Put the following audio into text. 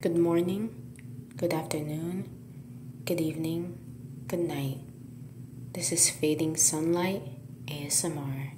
Good morning, good afternoon, good evening, good night. This is Fading Sunlight ASMR.